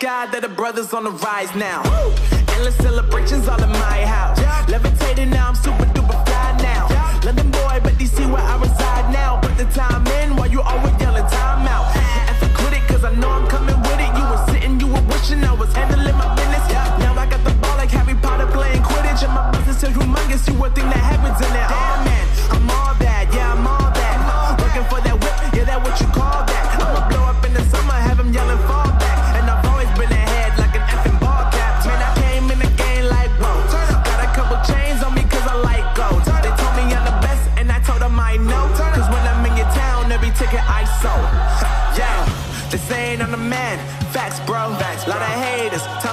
God that the brothers on the rise now. Endless celebrations all in my house. Levitating now, I'm super duper